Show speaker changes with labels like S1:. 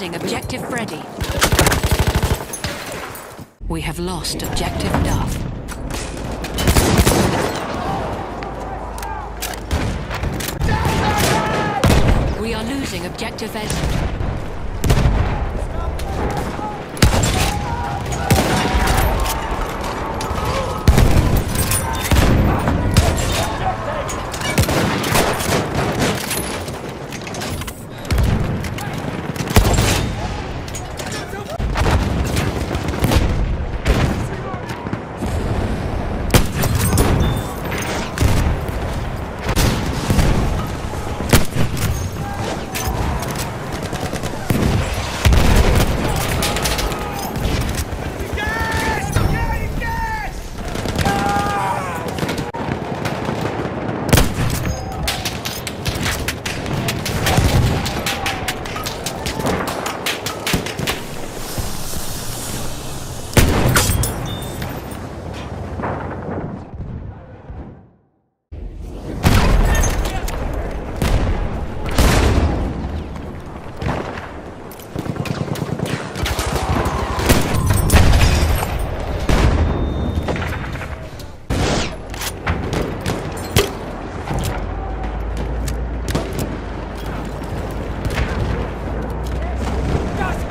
S1: losing objective Freddy. We have lost objective Duff. We are losing objective Edward.